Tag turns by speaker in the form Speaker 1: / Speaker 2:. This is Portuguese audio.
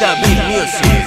Speaker 1: da B-Music